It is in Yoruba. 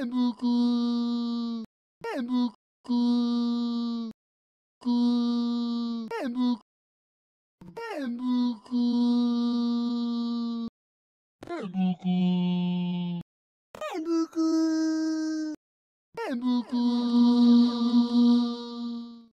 Ebuku. Ebuku. Ku. Ebuku. Ebuku. Ebuku. Ebuku. Ebuku.